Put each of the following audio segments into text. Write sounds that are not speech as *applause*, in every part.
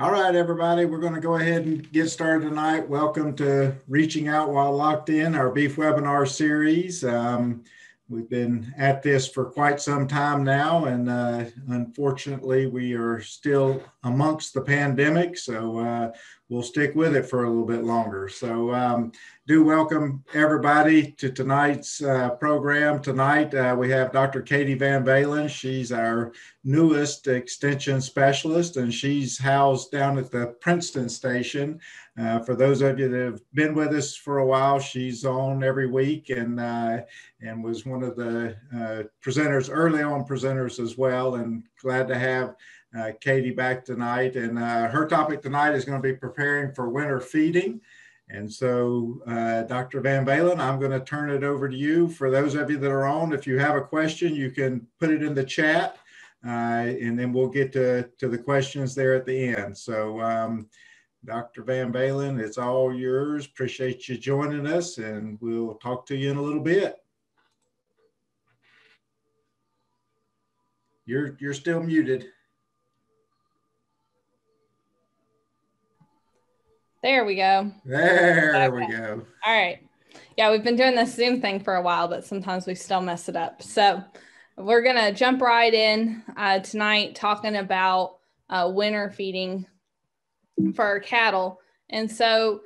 All right, everybody, we're going to go ahead and get started tonight. Welcome to Reaching Out While Locked In, our beef webinar series. Um, we've been at this for quite some time now, and uh, unfortunately, we are still amongst the pandemic, so uh, we'll stick with it for a little bit longer. So, um, do welcome everybody to tonight's uh, program. Tonight, uh, we have Dr. Katie VanValin. She's our newest extension specialist, and she's housed down at the Princeton station. Uh, for those of you that have been with us for a while, she's on every week and uh, and was one of the uh, presenters, early on presenters as well. And glad to have uh, Katie back tonight. And her topic tonight is going to be preparing for winter feeding. And so, uh, Dr. VanValin, I'm going to turn it over to you. For those of you that are on, if you have a question, you can put it in the chat, uh, and then we'll get to, to the questions there at the end. So, um, Dr. VanValin, it's all yours. Appreciate you joining us, and we'll talk to you in a little bit. You're, you're still muted. There we go. There okay. we go. All right. Yeah, we've been doing this Zoom thing for a while, but sometimes we still mess it up. So we're going to jump right in uh, tonight talking about uh, winter feeding for our cattle. And so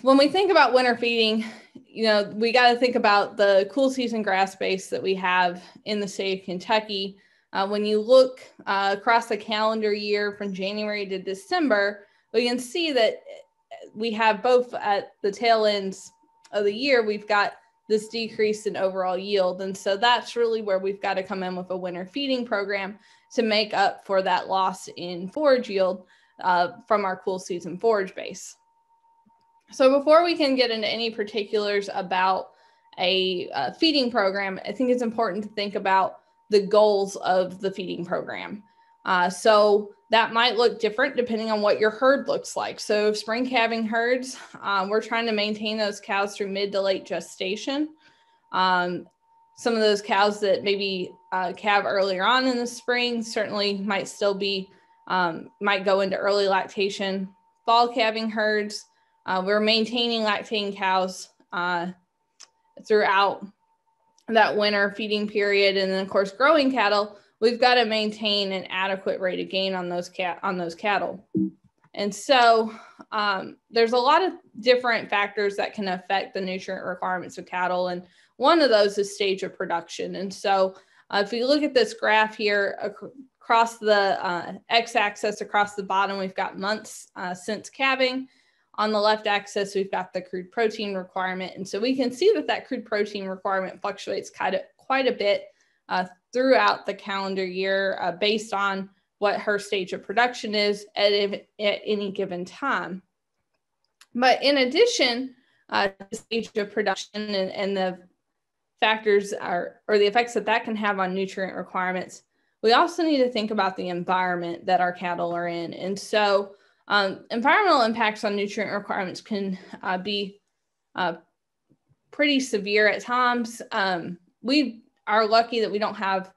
when we think about winter feeding, you know, we got to think about the cool season grass base that we have in the state of Kentucky. Uh, when you look uh, across the calendar year from January to December, we can see that we have both at the tail ends of the year, we've got this decrease in overall yield. And so that's really where we've got to come in with a winter feeding program to make up for that loss in forage yield uh, from our cool season forage base. So before we can get into any particulars about a uh, feeding program, I think it's important to think about the goals of the feeding program. Uh, so that might look different depending on what your herd looks like. So, spring calving herds, um, we're trying to maintain those cows through mid to late gestation. Um, some of those cows that maybe uh, calve earlier on in the spring certainly might still be, um, might go into early lactation. Fall calving herds, uh, we're maintaining lactating cows uh, throughout that winter feeding period. And then, of course, growing cattle we've got to maintain an adequate rate of gain on those cat on those cattle. And so um, there's a lot of different factors that can affect the nutrient requirements of cattle. And one of those is stage of production. And so uh, if you look at this graph here ac- across the uh, x-axis across the bottom, we've got months uh, since calving. On the left axis, we've got the crude protein requirement. And so we can see that that crude protein requirement fluctuates kind of quite a bit uh, throughout the calendar year uh, based on what her stage of production is at, at any given time. But in addition uh, stage of production and, and the factors are, or the effects that that can have on nutrient requirements, we also need to think about the environment that our cattle are in. And so um, environmental impacts on nutrient requirements can uh, be uh, pretty severe at times. Um, we are lucky that we don't have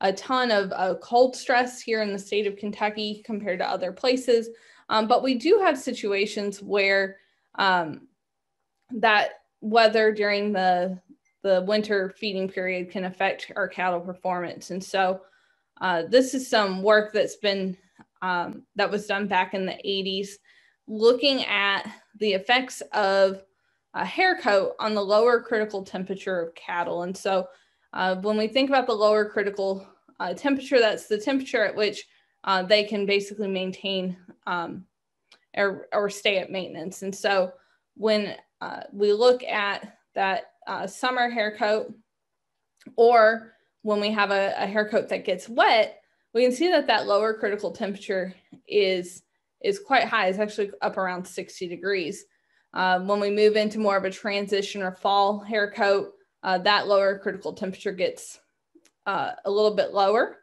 a ton of uh, cold stress here in the state of Kentucky compared to other places. Um, but we do have situations where um, that weather during the the winter feeding period can affect our cattle performance. And so uh, this is some work that's been um, that was done back in the 80s, looking at the effects of a hair coat on the lower critical temperature of cattle. And so uh, when we think about the lower critical uh, temperature, that's the temperature at which uh, they can basically maintain um, or, or, stay at maintenance. And so when uh, we look at that uh, summer hair coat or when we have a, a hair coat that gets wet, we can see that that lower critical temperature is, is quite high. It's actually up around 60 degrees. Uh, when we move into more of a transition or fall hair coat, uh, that lower critical temperature gets uh, a little bit lower.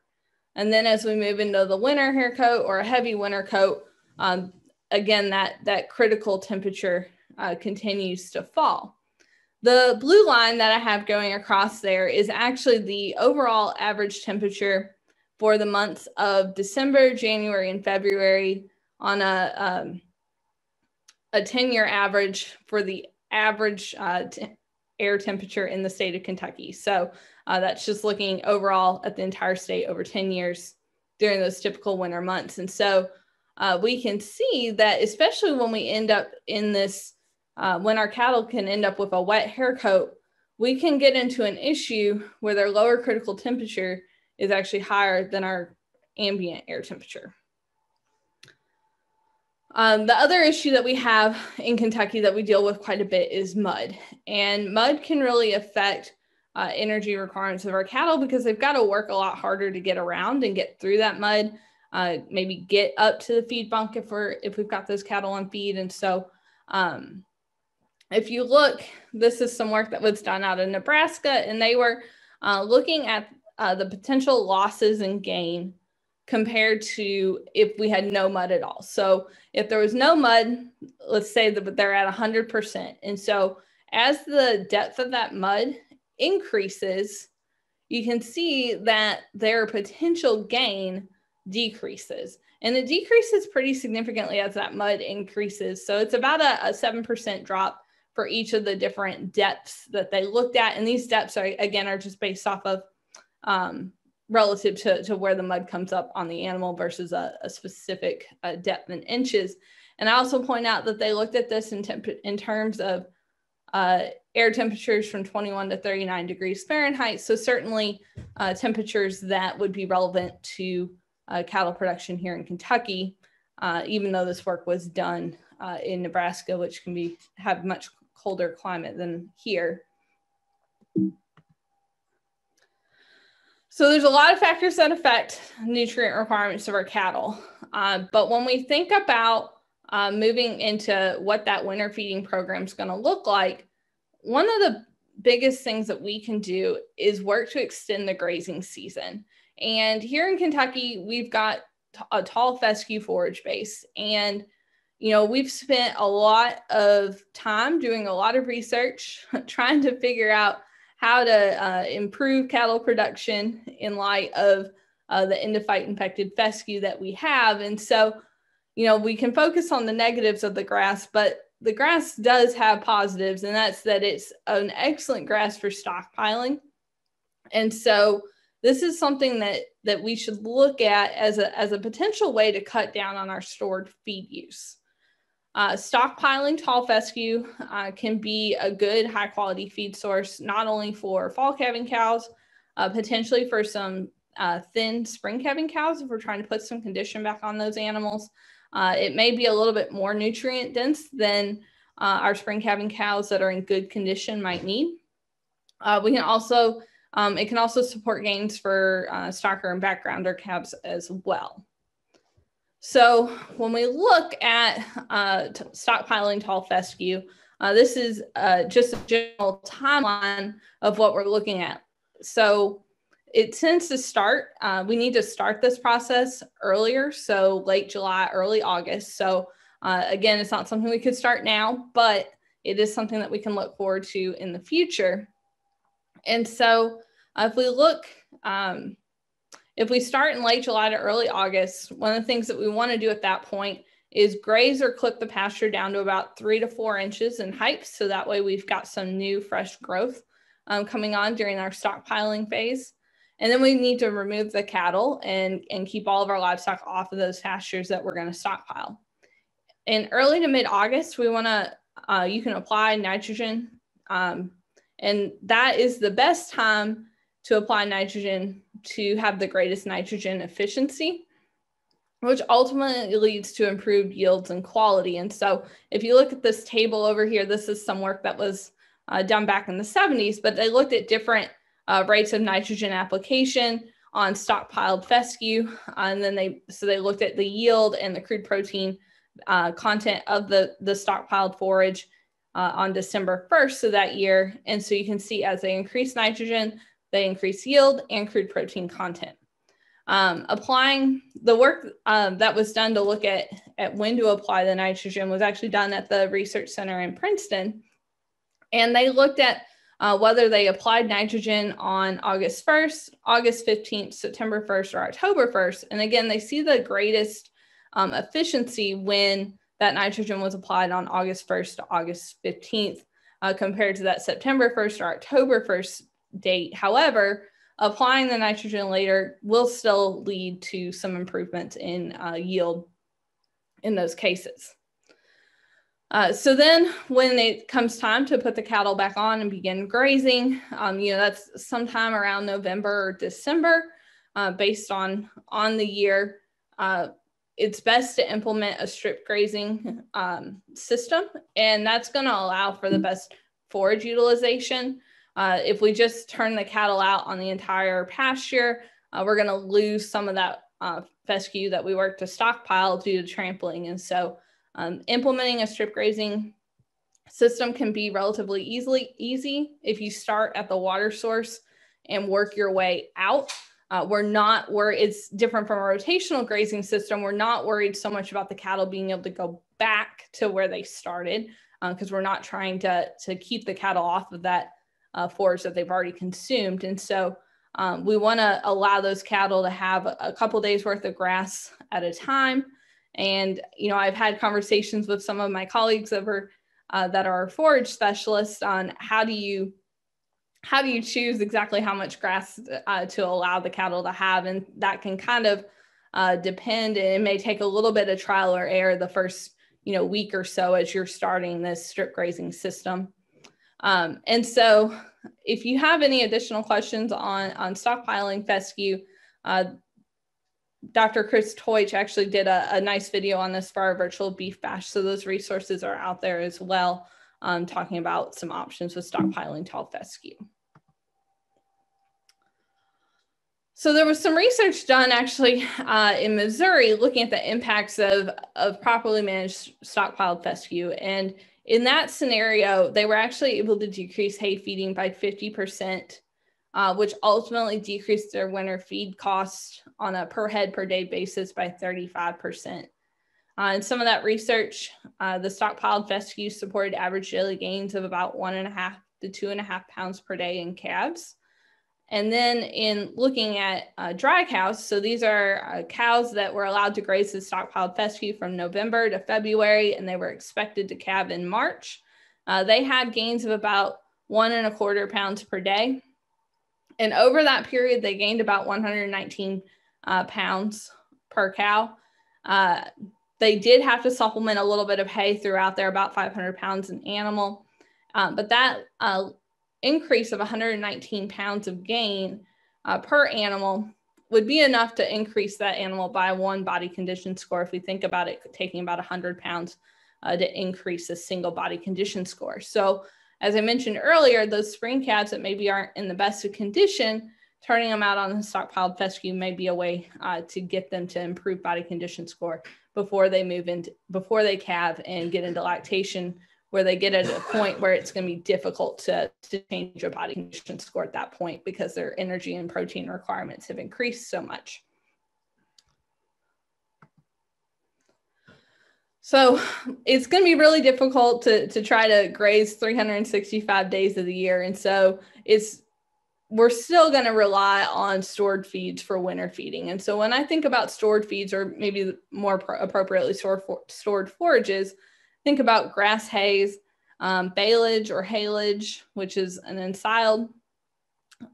And then as we move into the winter hair coat or a heavy winter coat, um, again, that, that critical temperature uh, continues to fall. The blue line that I have going across there is actually the overall average temperature for the months of December, January, and February on a, um, a 10 year average for the average uh, air temperature in the state of Kentucky. So uh, that's just looking overall at the entire state over 10 years during those typical winter months. And so uh, we can see that, especially when we end up in this, uh, when our cattle can end up with a wet hair coat, we can get into an issue where their lower critical temperature is actually higher than our ambient air temperature. Um, the other issue that we have in Kentucky that we deal with quite a bit is mud. And mud can really affect uh, energy requirements of our cattle because they've got to work a lot harder to get around and get through that mud. Uh, maybe get up to the feed bunk if we're if we've got those cattle on feed. And so, um, if you look, this is some work that was done out in Nebraska, and they were uh, looking at uh, the potential losses and gain compared to if we had no mud at all. So if there was no mud, let's say that they're at 100%. And so as the depth of that mud increases, you can see that their potential gain decreases. And it decreases pretty significantly as that mud increases. So it's about a, a 7% drop for each of the different depths that they looked at. And these depths are, again, are just based off of um, relative to, to where the mud comes up on the animal versus a, a specific uh, depth in inches. And I also point out that they looked at this in, temp- in terms of uh, air temperatures from 21 to 39 degrees Fahrenheit. So certainly uh, temperatures that would be relevant to uh, cattle production here in Kentucky, uh, even though this work was done uh, in Nebraska, which can be have much colder climate than here. So there's a lot of factors that affect nutrient requirements of our cattle. Uh, but when we think about uh, moving into what that winter feeding program is going to look like, one of the biggest things that we can do is work to extend the grazing season. And here in Kentucky, we've got a tall fescue forage base. And, you know, we've spent a lot of time doing a lot of research *laughs* trying to figure out how to uh, improve cattle production in light of uh, the endophyte infected fescue that we have. And so, you know, we can focus on the negatives of the grass, but the grass does have positives, and that's that it's an excellent grass for stockpiling. And so, this is something that that we should look at as a as a potential way to cut down on our stored feed use. Uh, stockpiling tall fescue uh, can be a good high quality feed source, not only for fall calving cows, uh, potentially for some uh, thin spring calving cows if we're trying to put some condition back on those animals. Uh, it may be a little bit more nutrient dense than uh, our spring calving cows that are in good condition might need. we can also, um, it can also support gains for stocker and backgrounder calves as well. So when we look at uh, stockpiling tall fescue, uh, this is uh, just a general timeline of what we're looking at. So it tends to start, uh, we need to start this process earlier. So late July, early August. So uh, again, it's not something we could start now, but it is something that we can look forward to in the future. And so uh, if we look, um, if we start in late July to early August, one of the things that we want to do at that point is graze or clip the pasture down to about three to four inches in height. So that way we've got some new fresh growth um, coming on during our stockpiling phase. And then we need to remove the cattle and, and keep all of our livestock off of those pastures that we're going to stockpile. In early to mid August, we want to, uh, you can apply nitrogen. Um, and that is the best time to apply nitrogen to have the greatest nitrogen efficiency, which ultimately leads to improved yields and quality. And so if you look at this table over here, this is some work that was uh, done back in the 70s, but they looked at different uh, rates of nitrogen application on stockpiled fescue. and then they, so they looked at the yield and the crude protein uh, content of the, the stockpiled forage uh, on December 1st of that year. And so you can see as they increase nitrogen, they increase yield and crude protein content. Um, applying the work um, that was done to look at, at when to apply the nitrogen was actually done at the Research Center in Princeton. And they looked at uh, whether they applied nitrogen on August 1st, August 15th, September 1st, or October 1st. And again, they see the greatest um, efficiency when that nitrogen was applied on August 1st to August 15th uh, compared to that September 1st or October 1st date. However, applying the nitrogen later will still lead to some improvements in uh, yield in those cases. Uh, so then when it comes time to put the cattle back on and begin grazing, um, you know, that's sometime around November or December uh, based on, on the year. Uh, it's best to implement a strip grazing um, system, and that's going to allow for the best forage utilization. Uh, if we just turn the cattle out on the entire pasture, uh, we're going to lose some of that uh, fescue that we work to stockpile due to trampling. And so um, implementing a strip grazing system can be relatively easily easy if you start at the water source and work your way out. Uh, we're not where it's different from a rotational grazing system. We're not worried so much about the cattle being able to go back to where they started because uh, we're not trying to, to keep the cattle off of that uh, forage that they've already consumed. And so um, we want to allow those cattle to have a, couple days worth of grass at a time. And, you know, I've had conversations with some of my colleagues over uh, that are forage specialists on how do you how do you choose exactly how much grass uh, to allow the cattle to have? And that can kind of uh, depend. And it may take a little bit of trial or error the first, you know, week or so as you're starting this strip grazing system. Um, and so if you have any additional questions on, on stockpiling fescue, uh, Dr. Chris Teutsch actually did a, a, nice video on this for our virtual beef bash. So those resources are out there as well, um, talking about some options with stockpiling tall fescue. So there was some research done actually uh, in Missouri looking at the impacts of, of properly managed stockpiled fescue. And in that scenario, they were actually able to decrease hay feeding by 50%, uh, which ultimately decreased their winter feed costs on a per head per day basis by 35%. Uh, in some of that research, uh, the stockpiled fescue supported average daily gains of about one and a half to two and a half pounds per day in calves. And then in looking at uh, dry cows, so these are uh, cows that were allowed to graze the stockpiled fescue from November to February, and they were expected to calve in March. Uh, they had gains of about one and a quarter pounds per day. And over that period, they gained about 119 uh, pounds per cow. Uh, they did have to supplement a little bit of hay throughout there, about 500 pounds an animal. Um, but that increase of 119 pounds of gain uh, per animal would be enough to increase that animal by one body condition score. If we think about it taking about 100 pounds uh, to increase a single body condition score. So as I mentioned earlier, those spring calves that maybe aren't in the best of condition, turning them out on the stockpiled fescue may be a way uh, to get them to improve body condition score before they move into, before they calve and get into lactation where they get at a point where it's going to be difficult to, to change your body condition score at that point because their energy and protein requirements have increased so much. So it's going to be really difficult to, to try to graze 365 days of the year. And so it's we're still going to rely on stored feeds for winter feeding. And so when I think about stored feeds or maybe more appropriately stored, for, stored forages, think about grass hays, um, baleage or haylage, which is an ensiled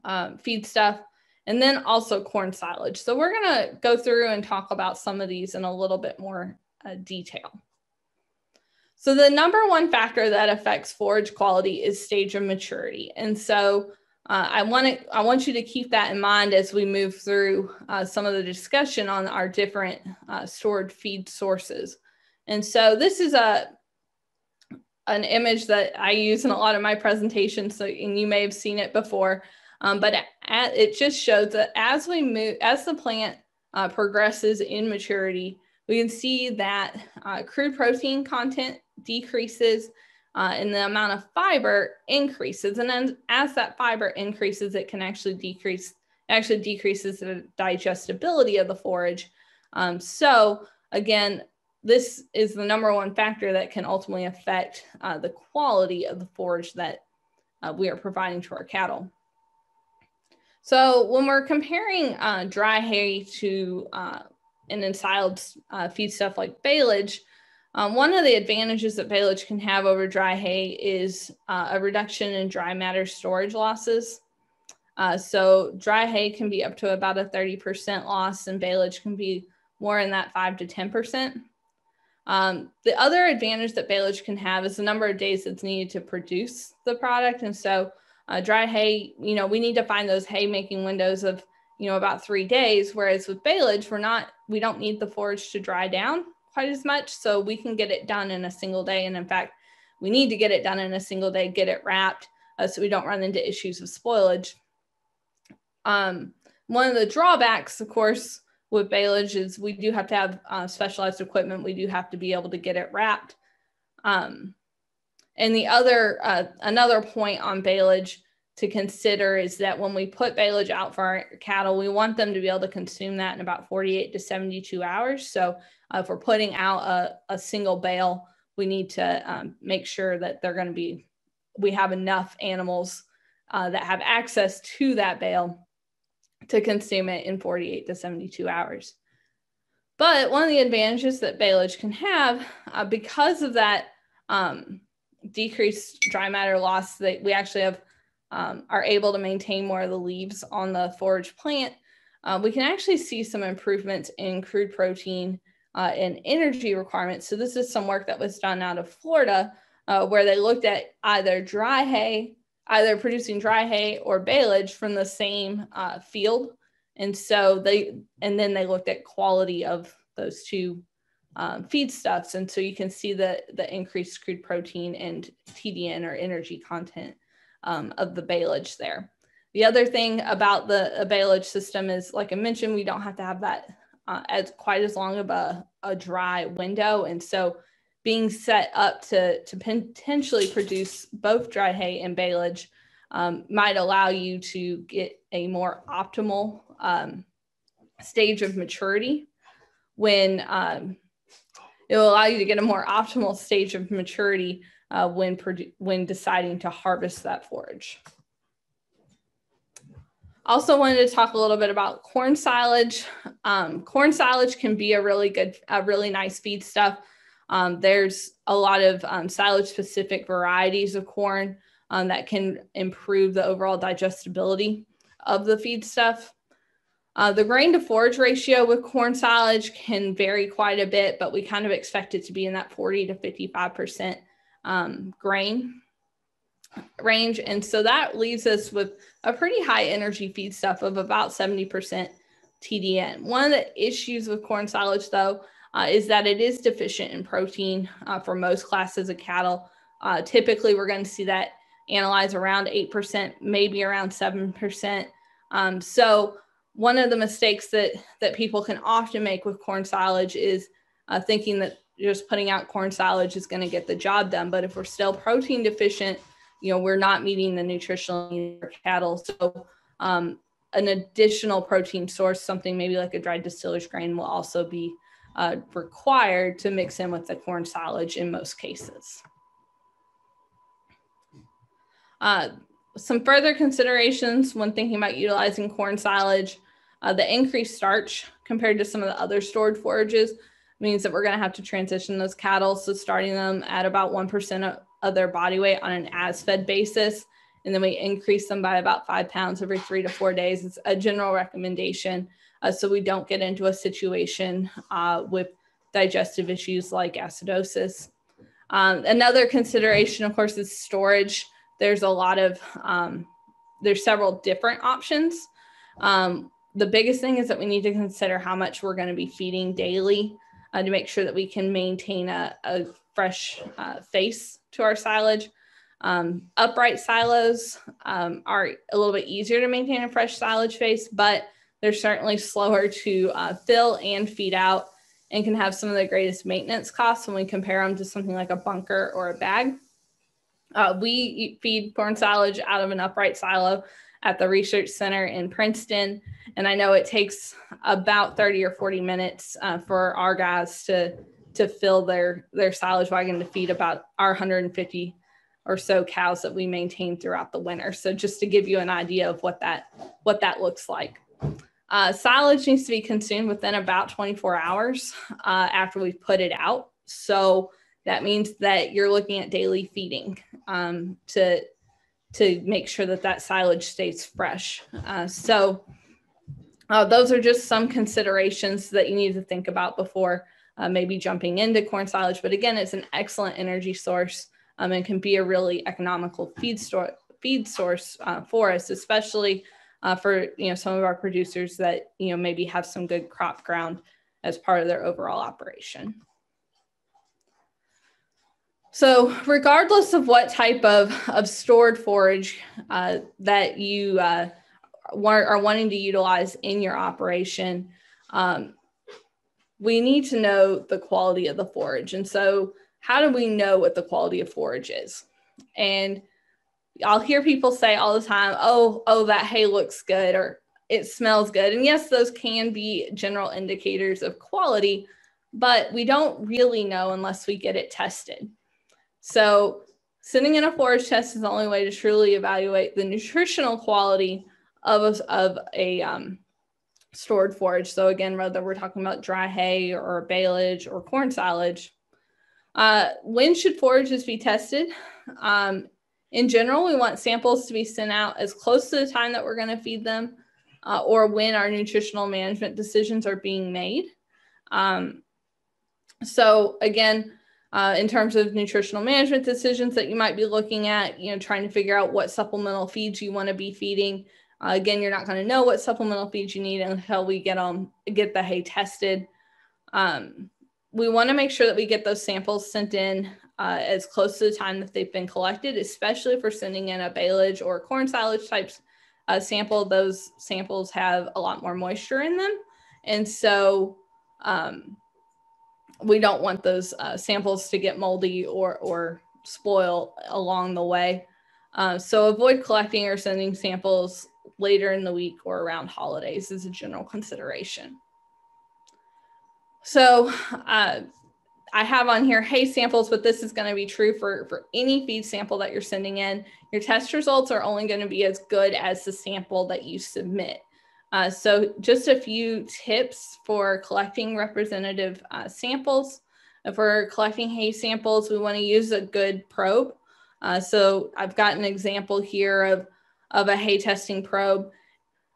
um, feed stuff, and then also corn silage. So we're going to go through and talk about some of these in a little bit more uh, detail. So the number one factor that affects forage quality is stage of maturity. And so uh, I want to I want you to keep that in mind as we move through uh, some of the discussion on our different uh, stored feed sources. And so this is a an image that I use in a lot of my presentations. So, and you may have seen it before, um, but at, it just shows that as we move, as the plant uh, progresses in maturity, we can see that uh, crude protein content decreases uh, and the amount of fiber increases. And then as that fiber increases, it can actually decrease, actually decreases the digestibility of the forage. Um, so again, this is the number one factor that can ultimately affect uh, the quality of the forage that uh, we are providing to our cattle. So when we're comparing uh, dry hay to uh, an ensiled uh, feedstuff like baleage, um, one of the advantages that baleage can have over dry hay is uh, a reduction in dry matter storage losses. So dry hay can be up to about a 30% loss and baleage can be more in that 5 to 10%. Um, the other advantage that baleage can have is the number of days that's needed to produce the product. And so uh, dry hay, you know, we need to find those hay making windows of, you know, about three days. Whereas with baleage, we're not, we don't need the forage to dry down quite as much. So we can get it done in a single day. And in fact, we need to get it done in a single day, get it wrapped uh, so we don't run into issues of spoilage. Um, one of the drawbacks, of course, with baleage is we do have to have uh, specialized equipment. We do have to be able to get it wrapped. Um, and the other, uh, another point on baleage to consider is that when we put baleage out for our cattle, we want them to be able to consume that in about 48 to 72 hours. So uh, if we're putting out a, a single bale, we need to um, make sure that they're going to be, we have enough animals uh, that have access to that bale to consume it in 48 to 72 hours. But one of the advantages that baleage can have, uh, because of that um, decreased dry matter loss, that we actually have um, are able to maintain more of the leaves on the forage plant, uh, we can actually see some improvements in crude protein uh, and energy requirements. So this is some work that was done out of Florida, uh, where they looked at either dry hay either producing dry hay or baleage from the same uh, field. And so they, and then they looked at quality of those two um, feedstuffs. And so you can see the, the increased crude protein and TDN or energy content um, of the baleage there. The other thing about the baleage system is, like I mentioned, we don't have to have that uh, as quite as long of a, a dry window. And so being set up to, to potentially produce both dry hay and baleage um, might allow you to get a more optimal um, stage of maturity when um, it will allow you to get a more optimal stage of maturity uh, when, when deciding to harvest that forage. Also wanted to talk a little bit about corn silage. Um, corn silage can be a really good, a really nice feed stuff. Um, there's a lot of um, silage specific varieties of corn um, that can improve the overall digestibility of the feed stuff. Uh, the grain to forage ratio with corn silage can vary quite a bit, but we kind of expect it to be in that 40 to 55% um, grain range. And so that leaves us with a pretty high energy feed stuff of about 70% TDN. One of the issues with corn silage, though, uh, is that it is deficient in protein uh, for most classes of cattle. Uh, typically, we're going to see that analyze around 8%, maybe around 7%. Um, so one of the mistakes that, that people can often make with corn silage is uh, thinking that just putting out corn silage is going to get the job done. But if we're still protein deficient, you know, we're not meeting the nutritional needs of cattle. So um, an additional protein source, something maybe like a dried distillers grain will also be uh, required to mix in with the corn silage in most cases. Uh, some further considerations when thinking about utilizing corn silage, uh, the increased starch compared to some of the other stored forages means that we're going to have to transition those cattle. So starting them at about 1% of, of their body weight on an as fed basis. And then we increase them by about five pounds every three to four days. It's a general recommendation. Uh, so we don't get into a situation uh, with digestive issues like acidosis. Um, another consideration, of course, is storage. There's a lot of um, there's several different options. Um, the biggest thing is that we need to consider how much we're going to be feeding daily uh, to make sure that we can maintain a, a fresh uh, face to our silage. Um, upright silos um, are a little bit easier to maintain a fresh silage face but they're certainly slower to uh, fill and feed out and can have some of the greatest maintenance costs when we compare them to something like a bunker or a bag uh, we feed corn silage out of an upright silo at the research center in Princeton. And I know it takes about 30 or 40 minutes uh, for our guys to, to fill their, their silage wagon to feed about our 150 or so cows that we maintain throughout the winter. So just to give you an idea of what that what that looks like. Uh, silage needs to be consumed within about 24 hours uh, after we put it out. So that means that you're looking at daily feeding um, to to make sure that that silage stays fresh. Uh, so uh, those are just some considerations that you need to think about before uh, maybe jumping into corn silage. But again, it's an excellent energy source um, and can be a really economical feed store feed source uh, for us, especially uh, for you know some of our producers that you know maybe have some good crop ground as part of their overall operation. So regardless of what type of, of stored forage uh, that you uh, are wanting to utilize in your operation, um, we need to know the quality of the forage. And so how do we know what the quality of forage is? And I'll hear people say all the time, oh, oh, that hay looks good or it smells good. And yes, those can be general indicators of quality, but we don't really know unless we get it tested. So sending in a forage test is the only way to truly evaluate the nutritional quality of a, of a um, stored forage. So again, whether we're talking about dry hay or baleage or corn silage, uh, when should forages be tested? Um, in general, we want samples to be sent out as close to the time that we're going to feed them uh, or when our nutritional management decisions are being made. Um, so again, uh, in terms of nutritional management decisions that you might be looking at, you know, trying to figure out what supplemental feeds you want to be feeding. Uh, again, you're not going to know what supplemental feeds you need until we get on get the hay tested. Um, we want to make sure that we get those samples sent in uh, as close to the time that they've been collected, especially we're sending in a baleage or corn silage types uh, sample. Those samples have a lot more moisture in them. And so um, we don't want those uh, samples to get moldy or, or spoil along the way. Uh, so avoid collecting or sending samples later in the week or around holidays is a general consideration. So uh, I have on here hay samples, but this is going to be true for, for any feed sample that you're sending in. Your test results are only going to be as good as the sample that you submit. Uh, so just a few tips for collecting representative uh, samples. If we're collecting hay samples, we want to use a good probe. Uh, so I've got an example here of, of a hay testing probe.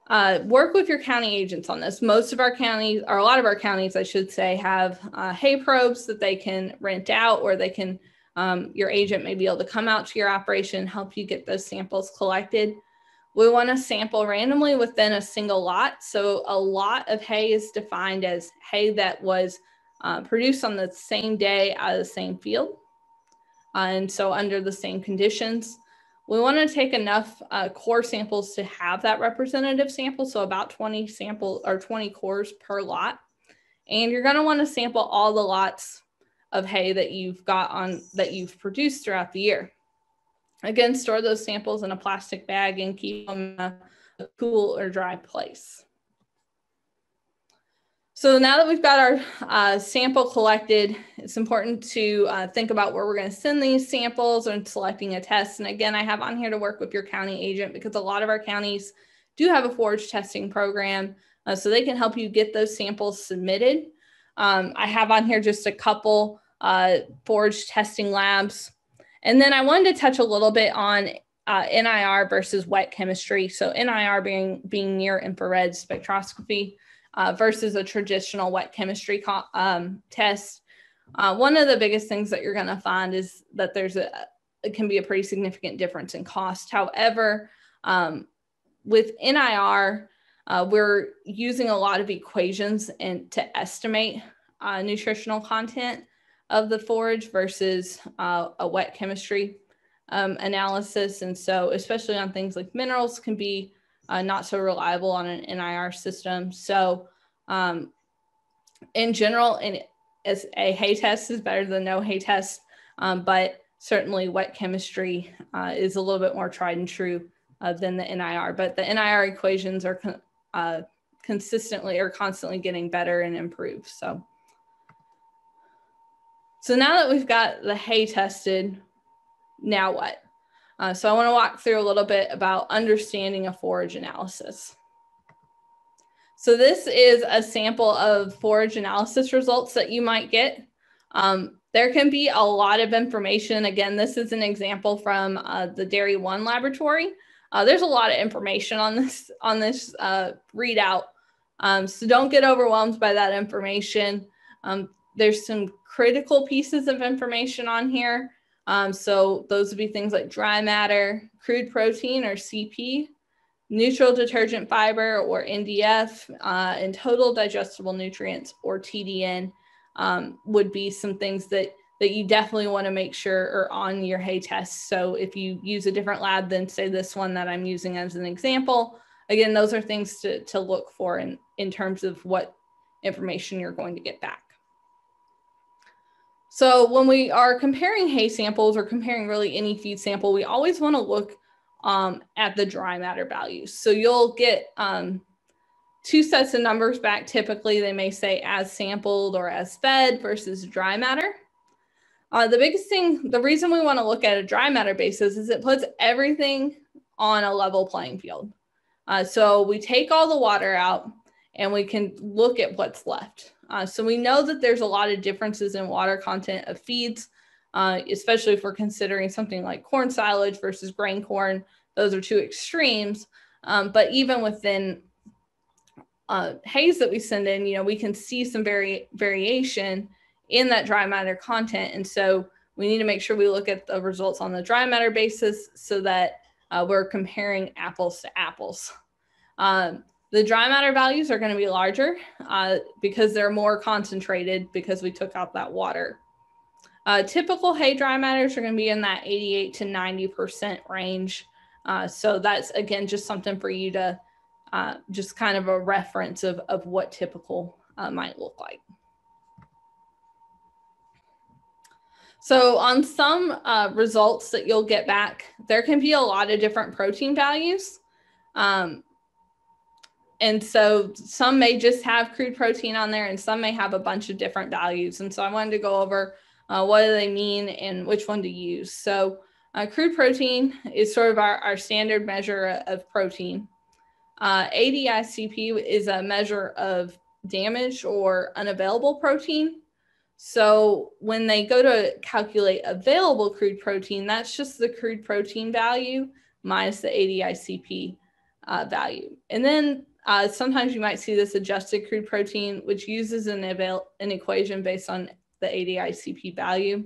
Uh, work with your county agents on this. Most of our counties, or a lot of our counties, I should say, have uh, hay probes that they can rent out, or they can, um, your agent may be able to come out to your operation and help you get those samples collected. We want to sample randomly within a single lot. So a lot of hay is defined as hay that was uh, produced on the same day out of the same field. and so under the same conditions. We want to take enough uh, core samples to have that representative sample. So about 20 sample or 20 cores per lot. And you're going to want to sample all the lots of hay that you've got on that you've produced throughout the year. Again, store those samples in a plastic bag and keep them in a cool or dry place. So now that we've got our uh, sample collected, it's important to uh, think about where we're going to send these samples and selecting a test. And again, I have on here to work with your county agent because a lot of our counties do have a forage testing program. Uh, so they can help you get those samples submitted. Um, I have on here just a couple uh, forage testing labs. And then I wanted to touch a little bit on uh, NIR versus wet chemistry. So NIR being, being near infrared spectroscopy uh, versus a traditional wet chemistry um, test. Uh, one of the biggest things that you're going to find is that there's a it can be a pretty significant difference in cost. However, um, with NIR, uh, we're using a lot of equations and to estimate uh, nutritional content of the forage versus uh, a wet chemistry um, analysis. And so, especially on things like minerals, can be uh, not so reliable on an NIR system. So, um, in general, and as a hay test is better than no hay test, um, but certainly wet chemistry uh, is a little bit more tried and true uh, than the NIR. But the NIR equations are con- uh, consistently or constantly getting better and improved. So, so now that we've got the hay tested, now what? Uh, so I want to walk through a little bit about understanding a forage analysis. So this is a sample of forage analysis results that you might get. Um, there can be a lot of information. Again, this is an example from uh, the Dairy One laboratory. Uh, there's a lot of information on this on this uh, readout, um, so don't get overwhelmed by that information. Um, there's some critical pieces of information on here. Um, so those would be things like dry matter, crude protein or CP, neutral detergent fiber or NDF, uh, and total digestible nutrients or TDN um, would be some things that that you definitely want to make sure are on your hay test. So if you use a different lab than say this one that I'm using as an example, again, those are things to, to look for in, in terms of what information you're going to get back. So when we are comparing hay samples or comparing really any feed sample, we always want to look um, at the dry matter values. So you'll get um, two sets of numbers back. Typically, they may say as sampled or as fed versus dry matter. Uh, the biggest thing, the reason we want to look at a dry matter basis is it puts everything on a level playing field. Uh, so we take all the water out and we can look at what's left. Uh, so we know that there's a lot of differences in water content of feeds, uh, especially if we're considering something like corn silage versus grain corn. Those are two extremes. Um, but even within uh, hays that we send in, you know, we can see some very variation in that dry matter content. And so we need to make sure we look at the results on the dry matter basis so that uh, we're comparing apples to apples. Um, the dry matter values are going to be larger uh, because they're more concentrated because we took out that water. Uh, typical hay dry matters are going to be in that 88 to 90% range. Uh, so that's, again, just something for you to uh, just kind of a reference of, of what typical uh, might look like. So on some uh, results that you'll get back, there can be a lot of different protein values. Um, and so some may just have crude protein on there and some may have a bunch of different values. And so I wanted to go over uh, what do they mean and which one to use. So uh, crude protein is sort of our, our standard measure of protein. Uh, ADICP is a measure of damaged or unavailable protein. So when they go to calculate available crude protein, that's just the crude protein value minus the ADICP uh, value. And then uh, sometimes you might see this adjusted crude protein, which uses an, avail- an equation based on the ADICP value.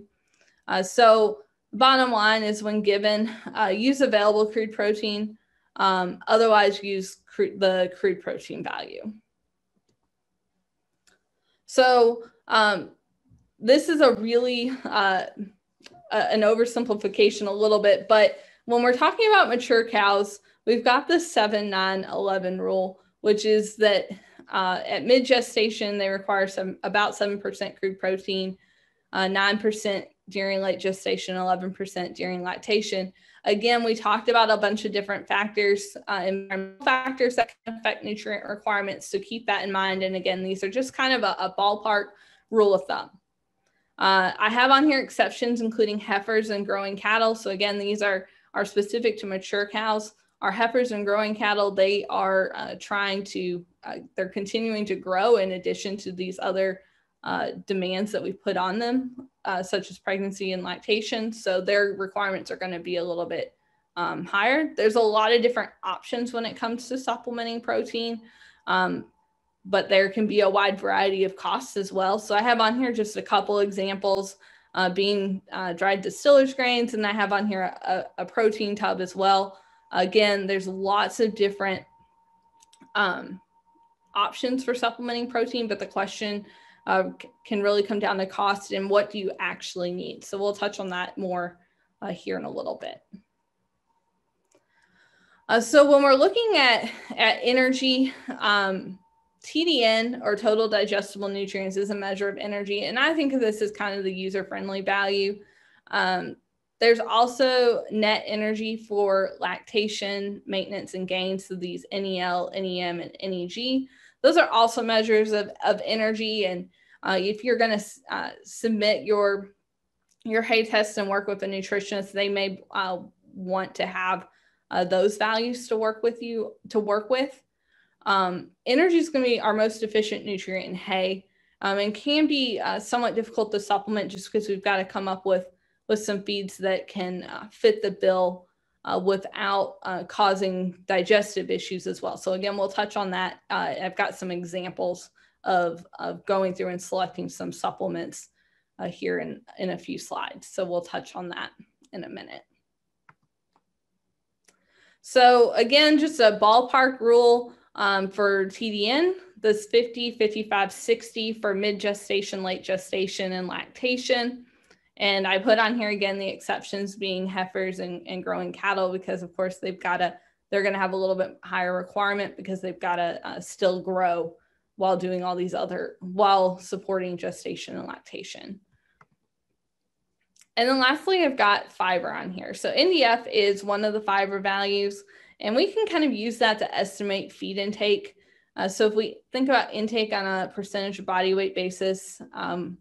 Uh, so bottom line is when given, uh, use available crude protein, um, otherwise use cr- the crude protein value. So um, this is a really uh, an oversimplification a little bit, but when we're talking about mature cows, we've got the 7 9 11 rule, which is that uh, at mid gestation, they require some about 7% crude protein, uh, 9% during late gestation, 11% during lactation. Again, we talked about a bunch of different factors, uh, environmental factors that can affect nutrient requirements. So keep that in mind. And again, these are just kind of a, a ballpark rule of thumb. Uh, I have on here exceptions, including heifers and growing cattle. So again, these are, are specific to mature cows. Our heifers and growing cattle, they are uh, trying to, uh, they're continuing to grow in addition to these other uh, demands that we put on them, uh, such as pregnancy and lactation. So their requirements are going to be a little bit um, higher. There's a lot of different options when it comes to supplementing protein. Um, but there can be a wide variety of costs as well. So I have on here just a couple examples uh, being uh, dried distillers grains, and I have on here a, a protein tub as well. Again, there's lots of different um, options for supplementing protein, but the question uh, can really come down to cost and what do you actually need. So we'll touch on that more uh, here in a little bit. Uh, so when we're looking at, at energy, um, TDN or total digestible nutrients is a measure of energy. And I think of this as kind of the user friendly value. Um, there's also net energy for lactation, maintenance, and gain. So these NEL, NEM, and NEG. Those are also measures of, of energy. And uh, if you're going to uh, submit your your hay test and work with a nutritionist, they may uh, want to have uh, those values to work with you to work with. Um, energy is going to be our most efficient nutrient in hay um, and can be uh, somewhat difficult to supplement just because we've got to come up with, with some feeds that can uh, fit the bill uh, without uh, causing digestive issues as well. So again, we'll touch on that. Uh, I've got some examples of, of going through and selecting some supplements uh, here in, in a few slides. So we'll touch on that in a minute. So again, just a ballpark rule um, for TDN, this 50, 55, 60 for mid-gestation, late gestation, and lactation. And I put on here again the exceptions being heifers and, and growing cattle because of course they've got to, they're going to have a little bit higher requirement because they've got to uh, still grow while doing all these other, while supporting gestation and lactation. And then lastly, I've got fiber on here. So NDF is one of the fiber values, and we can kind of use that to estimate feed intake. Uh, so if we think about intake on a percentage of body weight basis, um,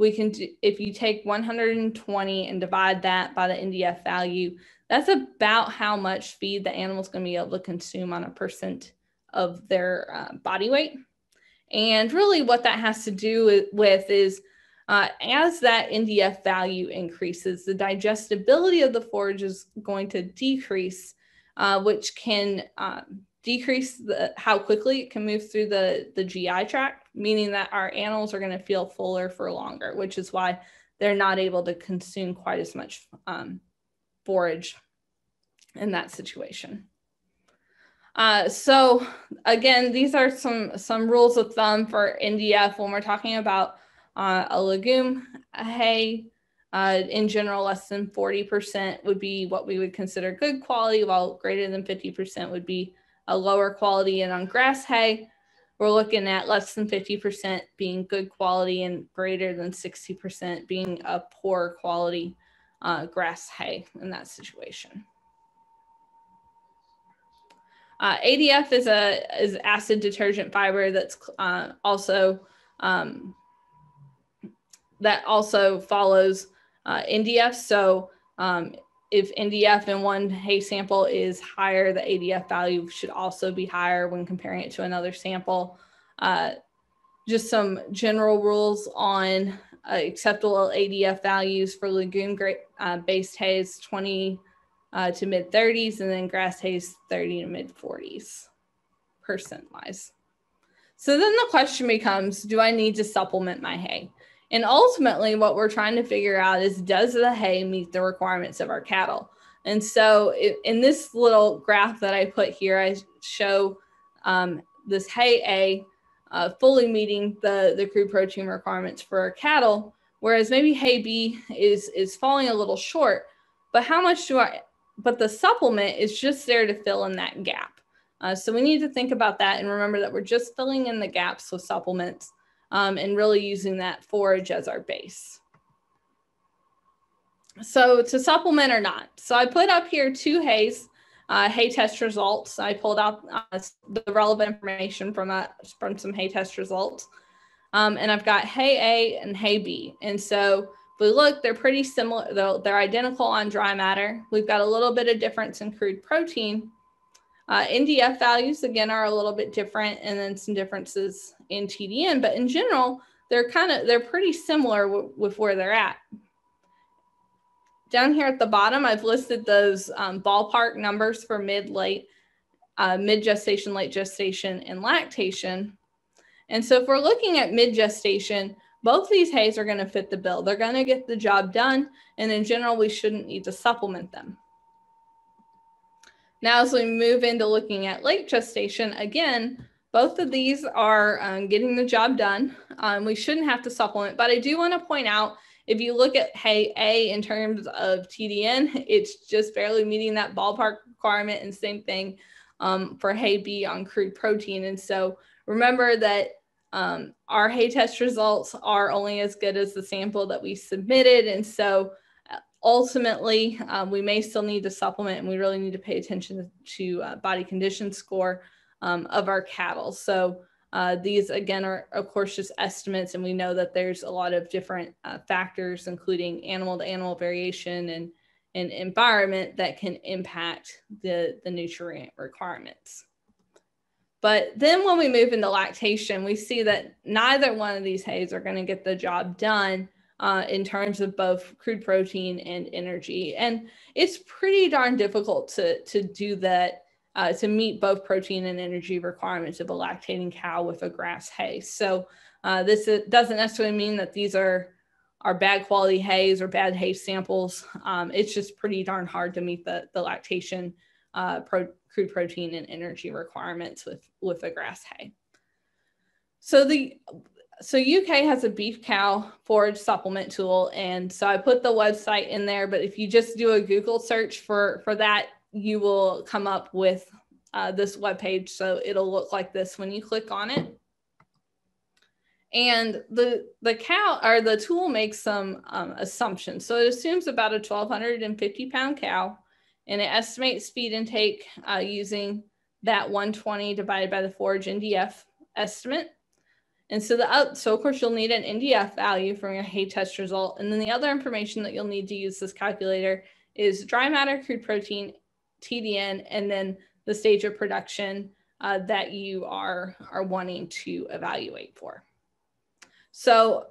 we can do, if you take 120 and divide that by the NDF value, that's about how much feed the animal's going to be able to consume on a percent of their uh, body weight. And really what that has to do with is uh, as that NDF value increases, the digestibility of the forage is going to decrease, uh, which can um, decrease the, how quickly it can move through the, the GI tract, meaning that our animals are going to feel fuller for longer, which is why they're not able to consume quite as much um, forage in that situation. Uh, so again, these are some, some rules of thumb for NDF when we're talking about uh, a legume hay, uh, in general, less than 40% would be what we would consider good quality, while greater than 50% would be a lower quality. And on grass hay, we're looking at less than 50% being good quality and greater than 60% being a poor quality uh, grass hay in that situation. Uh, ADF is a is acid detergent fiber that's uh, also um, that also follows uh, NDF. So um, if NDF in one hay sample is higher, the ADF value should also be higher when comparing it to another sample. Uh, just some general rules on uh, acceptable ADF values for legume uh, based hays 20 uh, to mid 30s and then grass hays 30 to mid 40s percent wise. So then the question becomes, do I need to supplement my hay? And ultimately, what we're trying to figure out is does the hay meet the requirements of our cattle? And so, in this little graph that I put here, I show um, this hay A uh, fully meeting the, the crude protein requirements for our cattle, whereas maybe hay B is, is falling a little short. But how much do I, but the supplement is just there to fill in that gap. Uh, so we need to think about that and remember that we're just filling in the gaps with supplements um, and really using that forage as our base. So to supplement or not. So I put up here two hays, uh, hay test results. I pulled out uh, the relevant information from, a, from some hay test results. Um, and I've got hay A and hay B. And so if we look, they're pretty similar. They're, they're identical on dry matter. We've got a little bit of difference in crude protein, uh, NDF values, again, are a little bit different and then some differences in TDN, but in general, they're kind of, they're pretty similar with where they're at. Down here at the bottom, I've listed those um, ballpark numbers for mid, late, uh, mid gestation, late gestation, and lactation. And so if we're looking at mid gestation, both these hays are going to fit the bill. They're going to get the job done. And in general, we shouldn't need to supplement them. Now, as we move into looking at late gestation, again, both of these are um, getting the job done. Um, we shouldn't have to supplement, but I do want to point out if you look at hay A in terms of TDN, it's just barely meeting that ballpark requirement, and same thing um, for hay B on crude protein. And so remember that um, our hay test results are only as good as the sample that we submitted. And so ultimately, um, we may still need to supplement and we really need to pay attention to uh, body condition score um, of our cattle. So Uh, these again are of course just estimates and we know that there's a lot of different uh, factors including animal to animal variation and, and environment that can impact the, the nutrient requirements. But then when we move into lactation, we see that neither one of these hays are going to get the job done uh, in terms of both crude protein and energy. And it's pretty darn difficult to, to do that, uh, to meet both protein and energy requirements of a lactating cow with a grass hay. So uh, this doesn't necessarily mean that these are, are bad quality hays or bad hay samples. Um, it's just pretty darn hard to meet the, the lactation uh, pro, crude protein and energy requirements with, with a grass hay. So the so UK has a beef cow forage supplement tool, and so I put the website in there. But if you just do a Google search for for that, you will come up with uh, this web page. So it'll look like this when you click on it. And the the cow or the tool makes some um, assumptions. So it assumes about a 1,250 pound cow and it estimates feed intake uh, using that 120 divided by the forage NDF estimate. And so the so of course you'll need an NDF value from your hay test result. And then the other information that you'll need to use this calculator is dry matter, crude protein, TDN, and then the stage of production uh, that you are, are wanting to evaluate for. So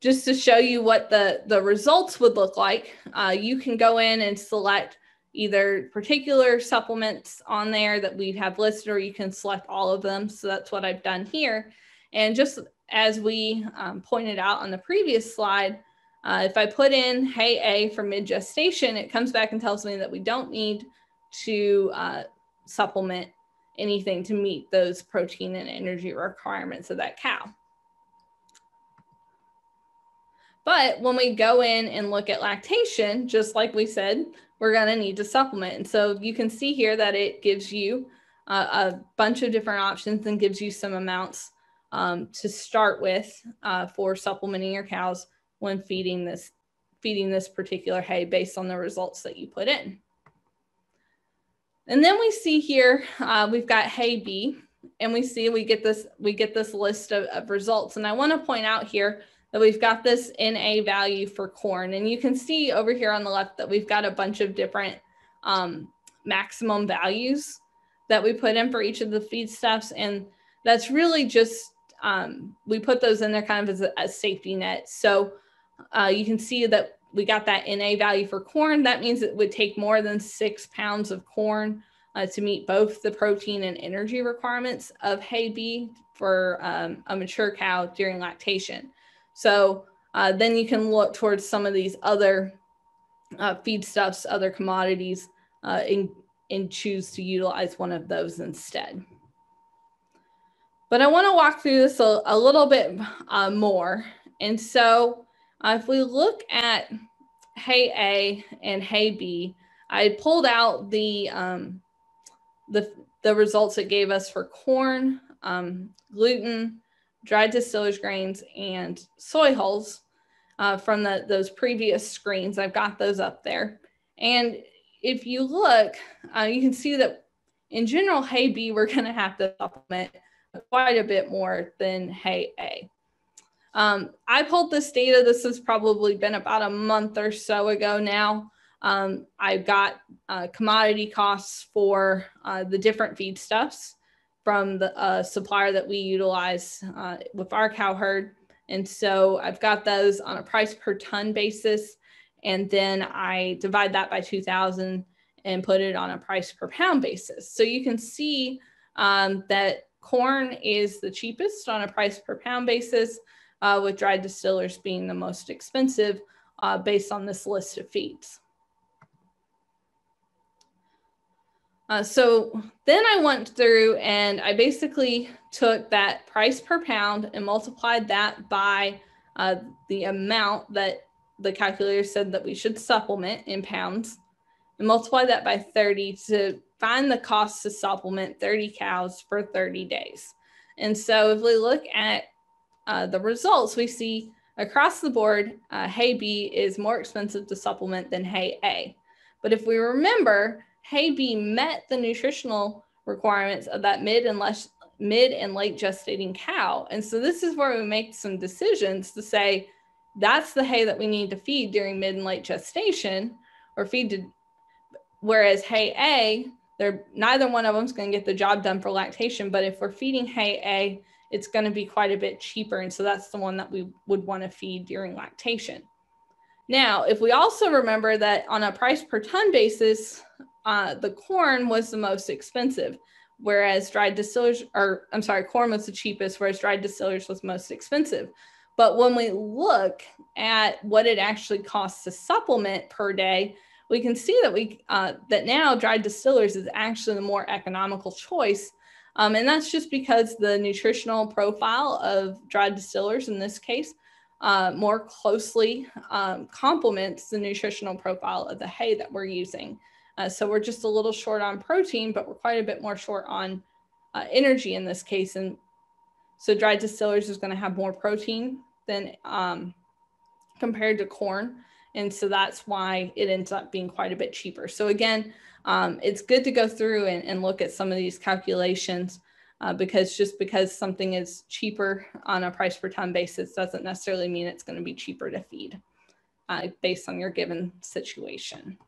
just to show you what the, the results would look like, uh, you can go in and select either particular supplements on there that we have listed, or you can select all of them. So that's what I've done here. And just as we um, pointed out on the previous slide, uh, if I put in hay A for mid gestation, it comes back and tells me that we don't need to uh, supplement anything to meet those protein and energy requirements of that cow. But when we go in and look at lactation, just like we said, we're going to need to supplement. And so you can see here that it gives you uh, a bunch of different options and gives you some amounts um, to start with uh, for supplementing your cows when feeding this feeding this particular hay based on the results that you put in. And then we see here uh, we've got hay B, and we see we get this we get this list of, of results. And I want to point out here that we've got this NA value for corn. And you can see over here on the left that we've got a bunch of different um, maximum values that we put in for each of the feedstuffs. And that's really just, um, we put those in there kind of as a, a safety net. So uh, you can see that we got that NA value for corn. That means it would take more than six pounds of corn uh, to meet both the protein and energy requirements of hay B for um, a mature cow during lactation. So uh, then you can look towards some of these other uh, feedstuffs, other commodities, uh, and, and choose to utilize one of those instead. But I want to walk through this a, a little bit uh, more. And so uh, if we look at Hay A and Hay B, I pulled out the, um, the, the results it gave us for corn, um, gluten, dried distillers grains, and soy hulls uh, from the, those previous screens. I've got those up there. And if you look, uh, you can see that in general, hay B, we're going to have to supplement quite a bit more than Hay A. Um, I pulled this data. This has probably been about a month or so ago now. Um, I've got uh, commodity costs for uh, the different feedstuffs from the uh, supplier that we utilize uh, with our cow herd. And so I've got those on a price per ton basis. And then I divide that by 2000 and put it on a price per pound basis. So you can see um, that corn is the cheapest on a price per pound basis, uh, with dried distillers being the most expensive uh, based on this list of feeds. Uh, so then I went through and I basically took that price per pound and multiplied that by uh, the amount that the calculator said that we should supplement in pounds and multiply that by 30 to find the cost to supplement 30 cows for 30 days. And so if we look at uh, the results, we see across the board, uh, hay B is more expensive to supplement than hay A. But if we remember, hay B met the nutritional requirements of that mid and less mid and late gestating cow. And so this is where we make some decisions to say that's the hay that we need to feed during mid and late gestation or feed to whereas hay A, they're neither one of them is going to get the job done for lactation, but if we're feeding hay A, it's going to be quite a bit cheaper. And so that's the one that we would want to feed during lactation. Now, if we also remember that on a price per ton basis, uh, the corn was the most expensive, whereas dried distillers, or I'm sorry, corn was the cheapest, whereas dried distillers was most expensive. But when we look at what it actually costs to supplement per day, we can see that we uh, that now dried distillers is actually the more economical choice. Um, and that's just because the nutritional profile of dried distillers in this case uh, more closely um, complements the nutritional profile of the hay that we're using. Uh, so we're just a little short on protein, but we're quite a bit more short on uh, energy in this case. And so dried distillers is going to have more protein than um, compared to corn. And so that's why it ends up being quite a bit cheaper. So again, um, it's good to go through and, and look at some of these calculations uh, because just because something is cheaper on a price per ton basis doesn't necessarily mean it's going to be cheaper to feed uh, based on your given situation.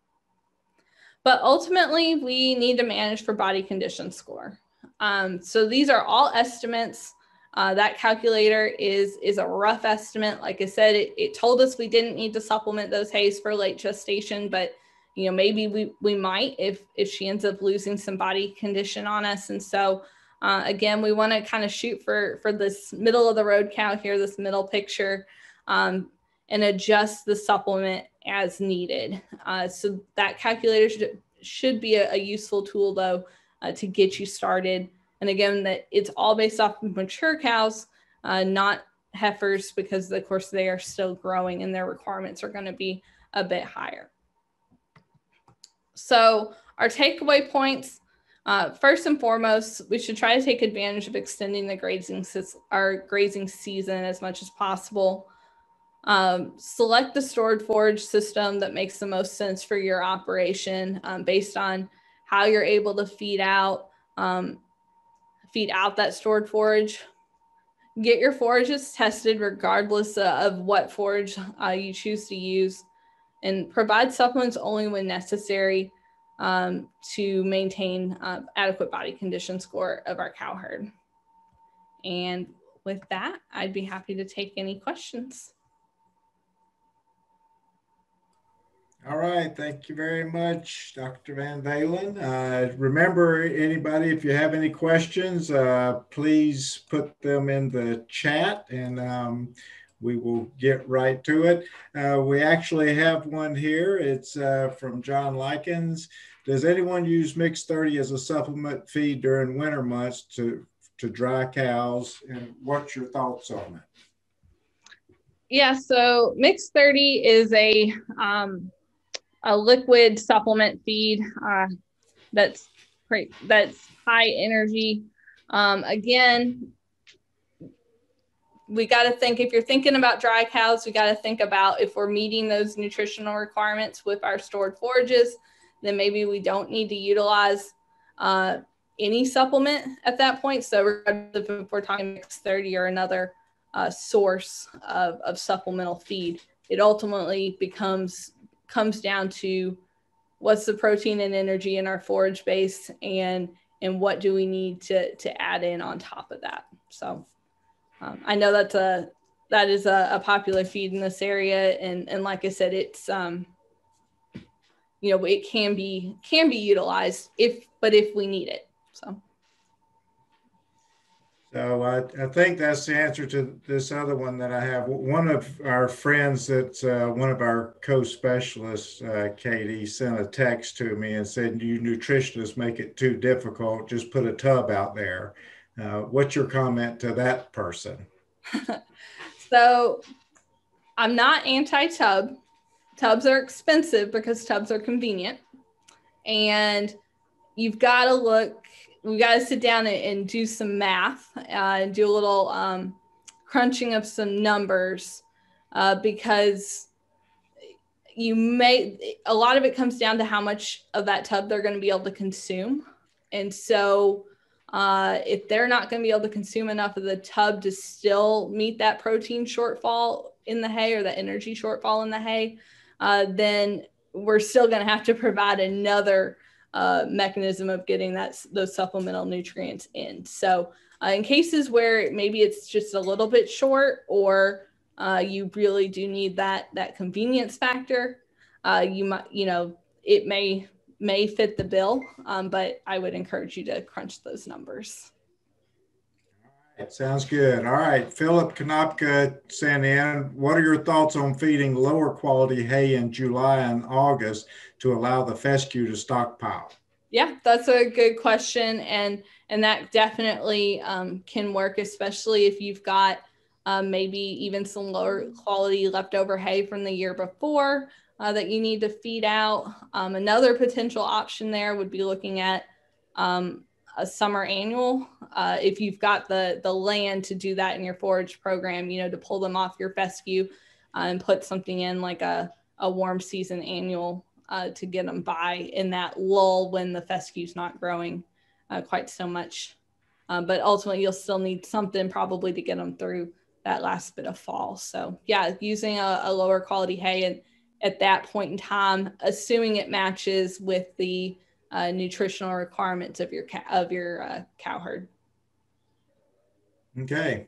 But ultimately, we need to manage for body condition score. Um, so these are all estimates. Uh, that calculator is, is a rough estimate. Like I said, it, it told us we didn't need to supplement those hays for late gestation, but you know maybe we, we might if, if she ends up losing some body condition on us. And so uh, again, we want to kind of shoot for, for this middle of the road cow here, this middle picture, um, and adjust the supplement as needed. Uh, so that calculator should, should be a, a useful tool though uh, to get you started. And again, that it's all based off of mature cows, uh, not heifers, because of course they are still growing and their requirements are going to be a bit higher. So our takeaway points uh, first and foremost, we should try to take advantage of extending the grazing our grazing season as much as possible. Um, select the stored forage system that makes the most sense for your operation um, based on how you're able to feed out um, feed out that stored forage. Get your forages tested regardless of what forage uh, you choose to use, and provide supplements only when necessary um, to maintain uh, adequate body condition score of our cow herd. And with that, I'd be happy to take any questions. All right, thank you very much, Dr. VanValin. Uh, remember, anybody, if you have any questions, uh, please put them in the chat and um, we will get right to it. Uh, we actually have one here. It's uh, from John Likens. Does anyone use Mix 30 as a supplement feed during winter months to, to dry cows? And what's your thoughts on it? Yeah, so Mix 30 is a, um, a liquid supplement feed uh, that's great, that's high energy. Um, again, we got to think if you're thinking about dry cows, we got to think about if we're meeting those nutritional requirements with our stored forages, then maybe we don't need to utilize uh, any supplement at that point. So if we're talking mix 30 or another uh, source of, of supplemental feed, it ultimately becomes comes down to what's the protein and energy in our forage base and and what do we need to to add in on top of that. So um, I know that's a that is a, a, popular feed in this area, and and like I said, it's um, you know it can be can be utilized if but if we need it. So. So I, I think that's the answer to this other one that I have. One of our friends that's uh, one of our co-specialists, uh, Katie, sent a text to me and said, you nutritionists make it too difficult. Just put a tub out there. Uh, what's your comment to that person? *laughs* so I'm not anti-tub. Tubs are expensive because tubs are convenient. And you've got to look, we got to sit down and, and, do some math uh, and do a little um, crunching of some numbers uh, because you may, a lot of it comes down to how much of that tub they're going to be able to consume. And so Uh, if they're not going to be able to consume enough of the tub to still meet that protein shortfall in the hay or the energy shortfall in the hay, uh, then we're still going to have to provide another uh, mechanism of getting that those supplemental nutrients in. So uh, in cases where maybe it's just a little bit short or uh, you really do need that that convenience factor, uh, you might you know it may may fit the bill, um, but I would encourage you to crunch those numbers. It sounds good. All right, Philip Konopka sent in. What are your thoughts on feeding lower quality hay in July and August to allow the fescue to stockpile? Yeah, that's a good question, and and that definitely um, can work, especially if you've got um, maybe even some lower quality leftover hay from the year before uh, that you need to feed out. Um, another potential option there would be looking at um, a summer annual. Uh, if you've got the the land to do that in your forage program, you know, to pull them off your fescue uh, and put something in like a, a warm season annual uh, to get them by in that lull when the fescue's not growing uh, quite so much. Uh, but ultimately, you'll still need something probably to get them through that last bit of fall. So yeah, using a, a lower quality hay and at that point in time, assuming it matches with the uh, nutritional requirements of your of your uh, cow herd. Okay,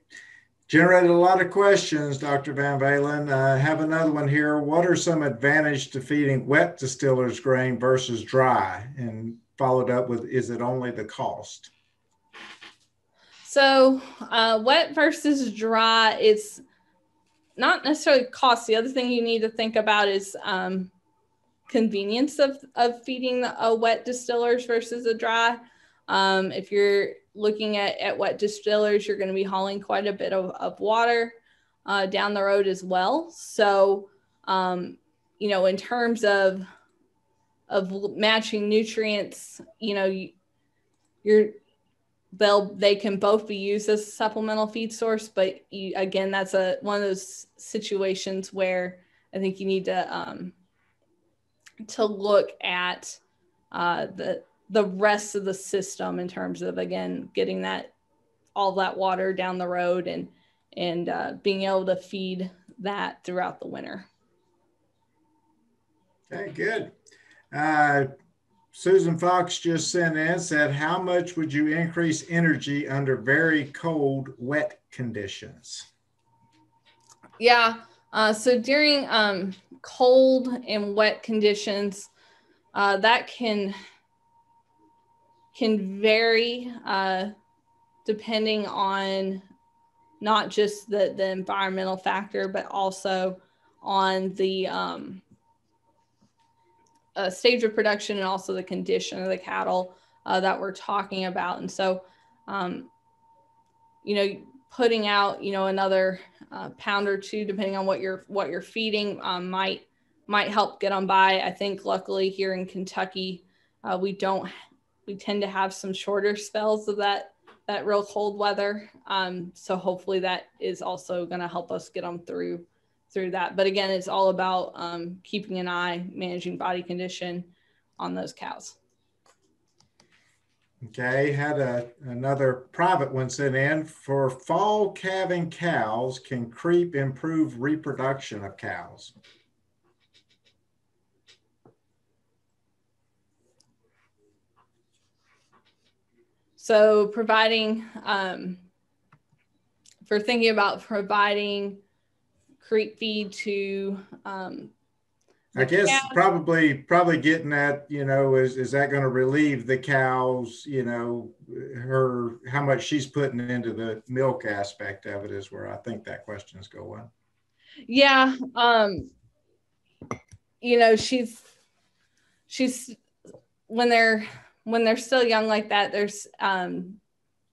generated a lot of questions, Dr. VanValin. I uh, have another one here. What are some advantage to feeding wet distillers grain versus dry? And followed up with, is it only the cost? So uh, wet versus dry is not necessarily cost. The other thing you need to think about is um, convenience of, of feeding a wet distillers versus a dry. Um, if you're looking at, at wet distillers, you're going to be hauling quite a bit of, of water uh, down the road as well. So, um, you know, in terms of of matching nutrients, you know, you, you're they'll they can both be used as a supplemental feed source but you, again that's a one of those situations where i think you need to um, to look at uh, the the rest of the system in terms of again getting that all that water down the road and and uh, being able to feed that throughout the winter okay good uh, Susan Fox just sent in said, How much would you increase energy under very cold, wet conditions? Yeah. Uh, so during um, cold and wet conditions, uh, that can can vary uh, depending on not just the, the environmental factor, but also on the um, uh, stage of production and also the condition of the cattle uh, that we're talking about. And so, um, you know, putting out, you know, another uh, pound or two, depending on what you're what you're feeding, um, might might help get them by. I think luckily here in Kentucky, uh, we don't we tend to have some shorter spells of that that real cold weather. Um, so hopefully that is also going to help us get them through through that. But again, it's all about um, keeping an eye, managing body condition on those cows. Okay, had a, another private one sent in for fall calving cows. Can creep improve reproduction of cows? So, providing um, for thinking about providing creep feed to um, I guess cows. probably probably getting at you know is is that going to relieve the cows you know her how much she's putting into the milk aspect of it is where I think that question is going. Yeah, um, you know she's she's when they're when they're still young like that. There's um,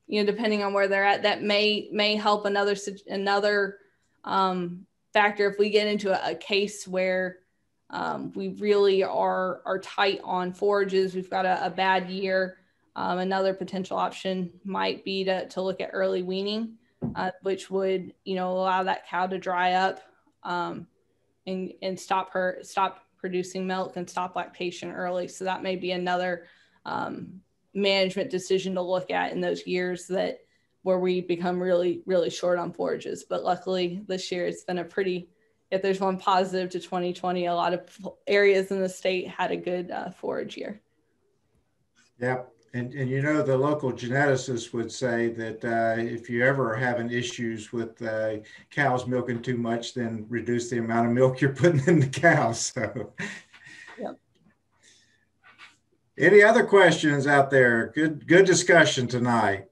you know depending on where they're at that may may help another another um, factor if we get into a, a case where um, we really are are tight on forages. We've got a, a bad year. Um, another potential option might be to, to look at early weaning, uh, which would you know allow that cow to dry up um, and and stop her stop producing milk and stop lactation early. So that may be another um, management decision to look at in those years that where we become really, really short on forages. But luckily this year it's been a pretty, if there's one positive to 2020, a lot of areas in the state had a good uh, forage year. Yep. And, and you know, the local geneticists would say that uh, if you ever having issues with uh, cows milking too much, then reduce the amount of milk you're putting in the cows. *laughs* So, yep. Any other questions out there? Good, good discussion tonight.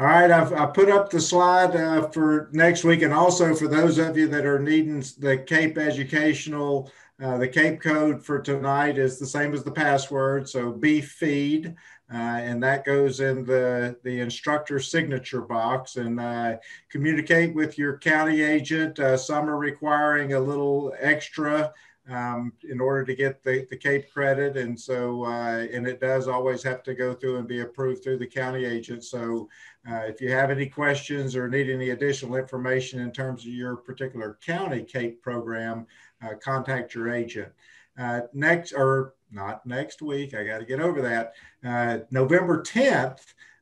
All right, I've I put up the slide uh, for next week, and also for those of you that are needing the CAIP educational, uh, the CAIP code for tonight is the same as the password. So beef feed, uh, and that goes in the the instructor signature box. And uh, communicate with your county agent. Uh, some are requiring a little extra um, in order to get the, the CAIP credit. And so, uh, and it does always have to go through and be approved through the county agent. So uh, if you have any questions or need any additional information in terms of your particular county CAIP program, uh, contact your agent. Uh, next, or not next week, I got to get over that. Uh, November 10th,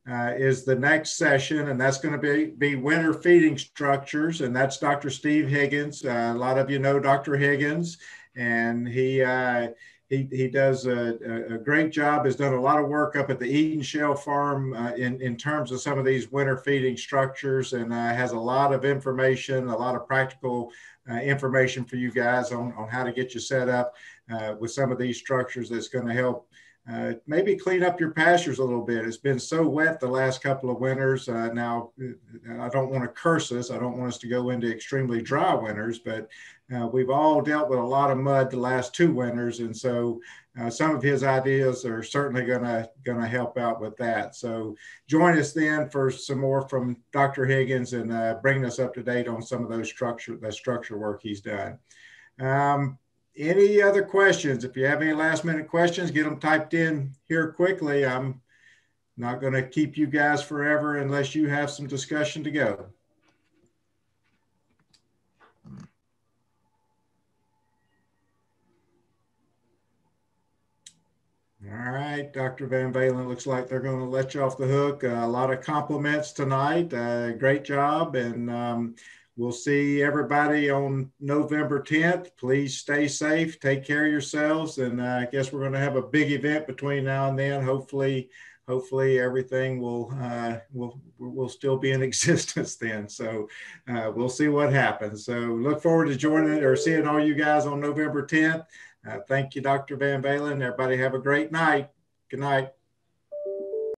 uh, is the next session, and that's going to be, be winter feeding structures, and that's Dr. Steve Higgins. Uh, a lot of you know Dr. Higgins, and he he, he does a, a, great job. Has done a lot of work up at the Eden Shale Farm uh, in in terms of some of these winter feeding structures, and uh, has a lot of information, a lot of practical uh, information for you guys on on how to get you set up uh, with some of these structures. That's going to help uh, maybe clean up your pastures a little bit. It's been so wet the last couple of winters. Uh, now, uh, I don't want to curse us. I don't want us to go into extremely dry winters, but uh, we've all dealt with a lot of mud the last two winters, and so uh, some of his ideas are certainly gonna gonna help out with that. So join us then for some more from Dr. Higgins and uh, bringing us up to date on some of those structure that structure work he's done. Um, any other questions? If you have any last minute questions, get them typed in here quickly. I'm not going to keep you guys forever unless you have some discussion to go. All right, Dr. VanValin, looks like they're going to let you off the hook. Uh, a lot of compliments tonight. Uh, great job. And um, We'll see everybody on November 10th. Please stay safe, take care of yourselves, and uh, I guess we're going to have a big event between now and then. Hopefully, hopefully everything will uh, will will still be in *laughs* existence then. So uh, we'll see what happens. So look forward to joining or seeing all you guys on November 10th. Uh, thank you, Dr. VanValin. Everybody have a great night. Good night.